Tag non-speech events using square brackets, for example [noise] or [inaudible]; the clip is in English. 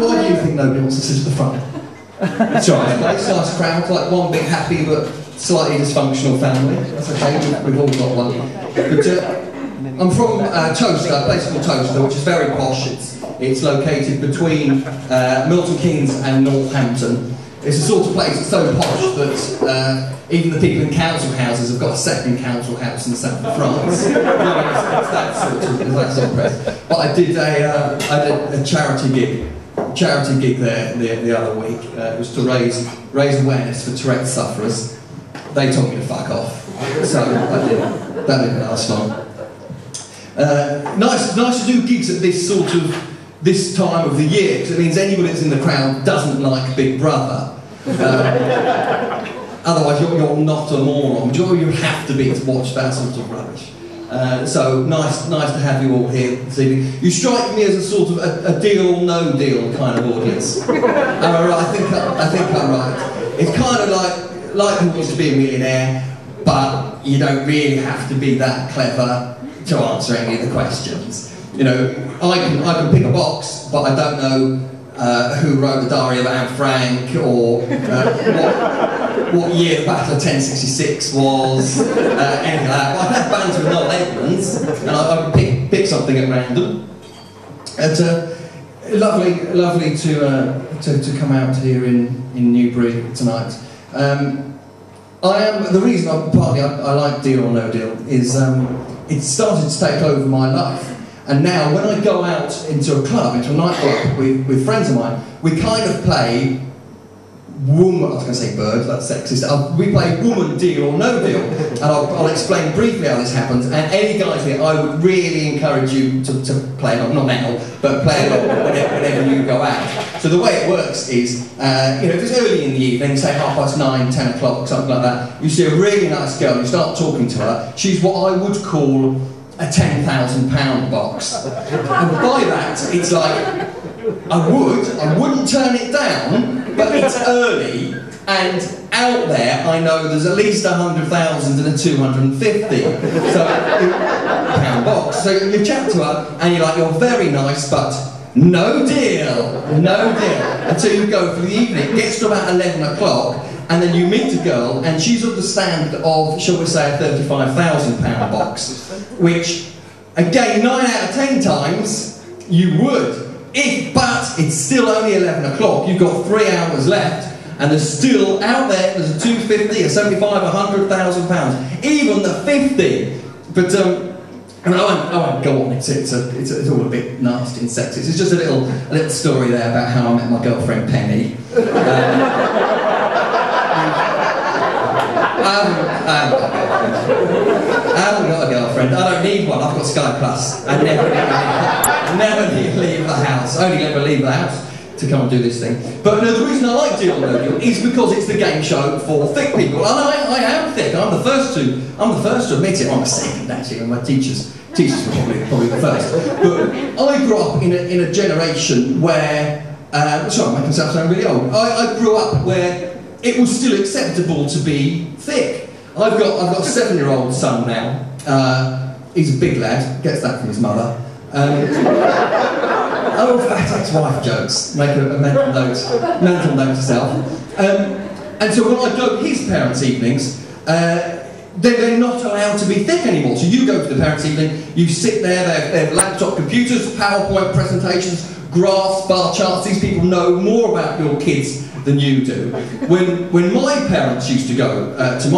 why, why do you think nobody wants to sit at the front? [laughs] It's all right. Nice, nice crowd, like one big happy but slightly dysfunctional family. That's okay, we've, we've all got one. But uh, I'm from uh, Towcester, a place called Towcester, which is very posh. It's, it's located between uh, Milton Keynes and Northampton. It's the sort of place that's so posh that uh, even the people in council houses have got a second council house in the south of France. you know, it's, it's that sort of, it's that sort of place. But I did a, uh, I did a charity gig charity gig there the, the other week. Uh, it was to raise raise awareness for Tourette sufferers. They told me to fuck off, so I did. That didn't last long. Uh, nice, nice to do gigs at this sort of this time of the year because it means anybody that's in the crowd doesn't like Big Brother. Uh, [laughs] otherwise, you're, you're not a moron. You you have to be to watch that sort of rubbish. Uh, so nice, nice to have you all here this evening. You strike me as a sort of a, a deal no deal kind of audience. [laughs] Am I right? I think I, I think I'm right. It's kind of like like Who Wants to Be a Millionaire, but you don't really have to be that clever to answer any of the questions. You know, I can I can pick a box, but I don't know uh, who wrote the Diary of Anne Frank or uh, what, what, year the Battle of 1066 was, uh, anything like that. I have bands with Noel Edmonds, and I, I can pick, pick something at random. And, uh, lovely, lovely to, uh, to, to come out here in, in Newbury tonight. Um, I am the reason I, partly I, I like Deal or No Deal is um, it started to take over my life. And now, when I go out into a club, into a nightclub with, with friends of mine, we kind of play woman, I was going to say bird, that's sexist. Uh, we play woman deal or no deal. And I'll, I'll, explain briefly how this happens. And any guys here, I would really encourage you to, to play along, not now, but play along whenever, whenever you go out. So the way it works is, uh, you know, if it's early in the evening, say half past nine, ten o'clock, something like that, you see a really nice girl, you start talking to her, she's what I would call a £10,000 box. And by that, it's like, I would, I wouldn't turn it down, but it's early, and out there I know there's at least a 100,000 and a 250. So, pound box. So you chat to her, and you're like, you're very nice, but no deal, no deal. Until you go for the evening. It gets to about 11 o'clock, and then you meet a girl, and she's of the stand of, shall we say, a £35,000 box, which, again, 9 out of 10 times, you would. If, but it's still only 11 o'clock, you've got three hours left, and there's still, out there, there's a 250, a 75, a 100,000 pounds, even the 50. But, um, I I won't, I won't go on, it's, it's, a, it's, a, it's all a bit nasty and sexist. It's just a little, a little story there about how I met my girlfriend Penny. [laughs] Um, um, um, I haven't got a girlfriend. I don't need one. I've got Sky Plus. I never never need leave the house. I only ever leave the house to come and do this thing. But no, the reason I like Deal No Deal is because it's the game show for thick people. And I, I am thick. I'm the first to. I'm the first to admit it. I'm the second actually, and my teachers. Teachers were probably, probably the first. But I grew up in a, in a generation where. Uh, sorry, I'm making myself sound really old. I, I grew up where it was still acceptable to be thick. I've got, I've got a seven-year-old son now. Uh, he's a big lad, gets that from his mother. Um, [laughs] oh, that's wife jokes. Make a, a mental note, mental note to self. Um, and so when I go to his parents' evenings, uh, they're, not allowed to be thick anymore. So you go to the parents' evening, you sit there, they have, they have laptop computers, PowerPoint presentations, graphs, bar charts. These people know more about your kids than you do. When, when my parents used to go uh, to my